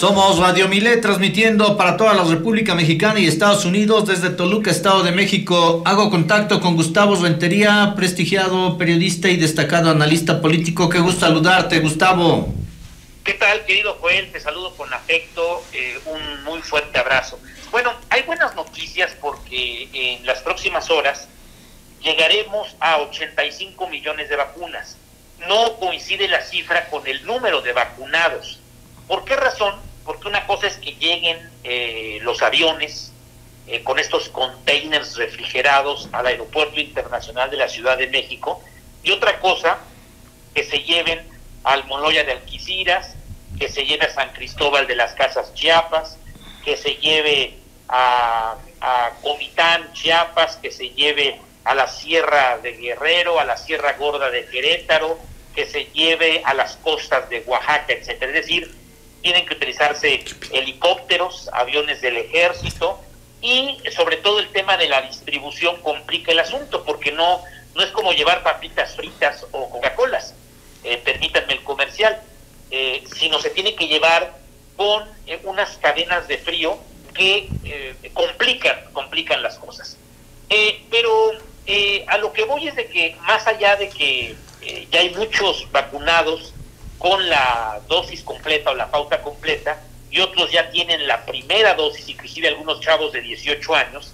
Somos Radio Milet transmitiendo para toda la República Mexicana y Estados Unidos desde Toluca, Estado de México. Hago contacto con Gustavo Rentería, prestigiado periodista y destacado analista político. Qué gusto saludarte, Gustavo. ¿Qué tal, querido Joel? Te saludo con afecto, eh, un muy fuerte abrazo. Bueno, hay buenas noticias porque en las próximas horas llegaremos a 85 millones de vacunas. No coincide la cifra con el número de vacunados. ¿Por qué razón? Porque una cosa es que lleguen eh, los aviones eh, con estos containers refrigerados al Aeropuerto Internacional de la Ciudad de México, y otra cosa, que se lleven al Moloya de Alquiciras, que se lleve a San Cristóbal de las Casas Chiapas, que se lleve a, Comitán, Chiapas, que se lleve a la Sierra de Guerrero, a la Sierra Gorda de Querétaro, que se lleve a las costas de Oaxaca, etcétera. Es decir, tienen que utilizarse helicópteros, aviones del ejército y sobre todo el tema de la distribución complica el asunto porque no, no es como llevar papitas fritas o Coca-Colas, eh, permítanme el comercial, eh, sino se tiene que llevar con eh, unas cadenas de frío que complican, complican las cosas. pero a lo que voy es de que más allá de que ya hay muchos vacunados, con la dosis completa o la pauta completa y otros ya tienen la primera dosis, inclusive algunos chavos de 18 años,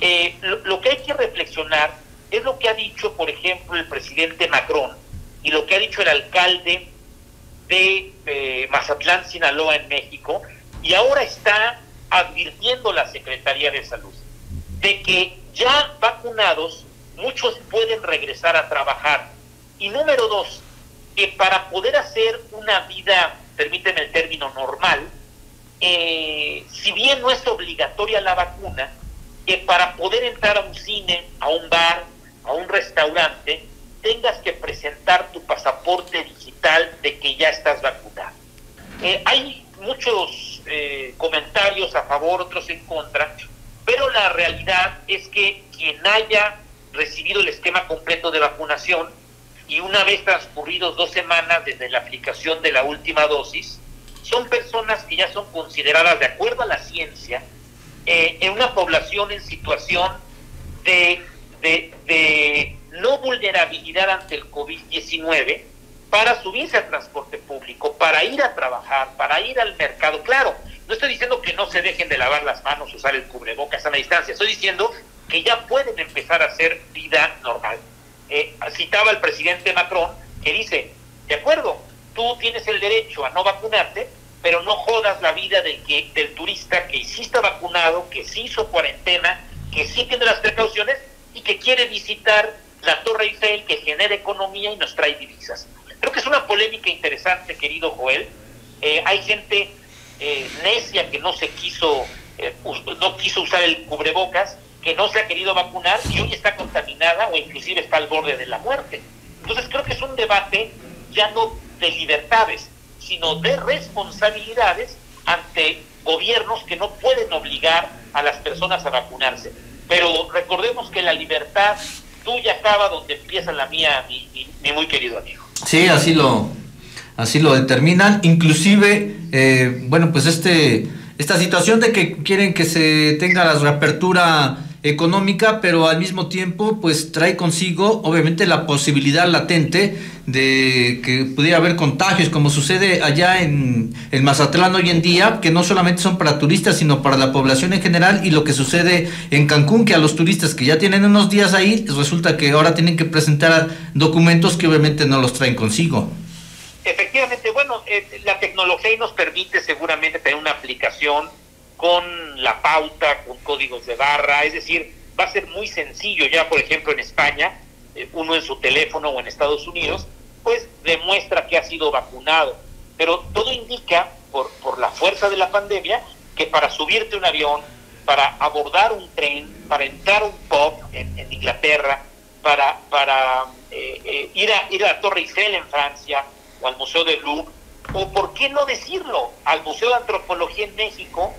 eh, lo, que hay que reflexionar es lo que ha dicho, por ejemplo, el presidente Macron y lo que ha dicho el alcalde de eh, Mazatlán, Sinaloa, en México, y ahora está advirtiendo la Secretaría de Salud de que ya vacunados muchos pueden regresar a trabajar. Y número dos, que para poder hacer una vida, permíteme el término normal, eh, si bien no es obligatoria la vacuna, que para poder entrar a un cine, a un bar, a un restaurante, tengas que presentar tu pasaporte digital de que ya estás vacunado. Eh, hay muchos eh, comentarios a favor, otros en contra, pero la realidad es que quien haya recibido el esquema completo de vacunación y una vez transcurridos dos semanas desde la aplicación de la última dosis, son personas que ya son consideradas, de acuerdo a la ciencia, eh, en una población en situación de, de, no vulnerabilidad ante el COVID-19 para subirse al transporte público, para ir a trabajar, para ir al mercado. Claro, no estoy diciendo que no se dejen de lavar las manos, usar el cubrebocas a la distancia, estoy diciendo que ya pueden empezar a hacer vida normal eh, citaba al presidente Macron, que dice, de acuerdo, tú tienes el derecho a no vacunarte, pero no jodas la vida del, turista que sí está vacunado, que sí hizo cuarentena, que sí tiene las precauciones y que quiere visitar la Torre Eiffel, que genera economía y nos trae divisas. Creo que es una polémica interesante, querido Joel. Eh, hay gente eh, necia que no se quiso, eh, no quiso usar el cubrebocas que no se ha querido vacunar y hoy está o inclusive está al borde de la muerte. Entonces creo que es un debate ya no de libertades, sino de responsabilidades ante gobiernos que no pueden obligar a las personas a vacunarse. Pero recordemos que la libertad tuya acaba donde empieza la mía, mi, muy querido amigo. Sí, así lo, así lo determinan. Inclusive, eh, bueno, pues este, esta situación de que quieren que se tenga la reapertura económica, pero al mismo tiempo pues trae consigo obviamente la posibilidad latente de que pudiera haber contagios, como sucede allá en, el Mazatlán hoy en día, que no solamente son para turistas, sino para la población en general, y lo que sucede en Cancún, que a los turistas que ya tienen unos días ahí, resulta que ahora tienen que presentar documentos que obviamente no los traen consigo. Efectivamente, bueno, eh, la tecnología nos permite seguramente tener una aplicación con la pauta, con códigos de barra, es decir, va a ser muy sencillo ya, por ejemplo, en España, eh, uno en su teléfono o en Estados Unidos, pues demuestra que ha sido vacunado. Pero todo indica, por, por la fuerza de la pandemia, que para subirte un avión, para abordar un tren, para entrar a un pub en, Inglaterra, para, para eh, eh, ir, a, ir a la Torre Eiffel en Francia o al Museo del Louvre, o por qué no decirlo, al Museo de Antropología en México,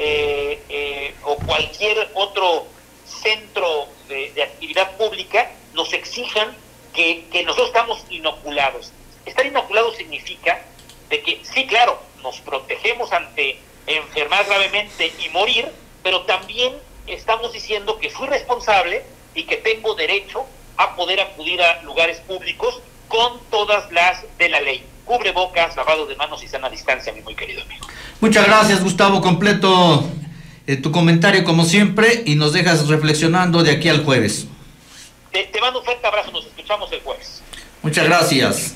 eh, eh, o cualquier otro centro de, actividad pública nos exijan que, nosotros estamos inoculados. Estar inoculado significa de que, sí, claro, nos protegemos ante enfermar gravemente y morir, pero también estamos diciendo que fui responsable y que tengo derecho a poder acudir a lugares públicos con todas las de la ley. Cubre bocas, lavado de manos y sana distancia, mi muy querido amigo. Muchas gracias, Gustavo. Completo eh, tu comentario como siempre y nos dejas reflexionando de aquí al jueves. Te, te mando un fuerte abrazo, nos escuchamos el jueves. Muchas gracias.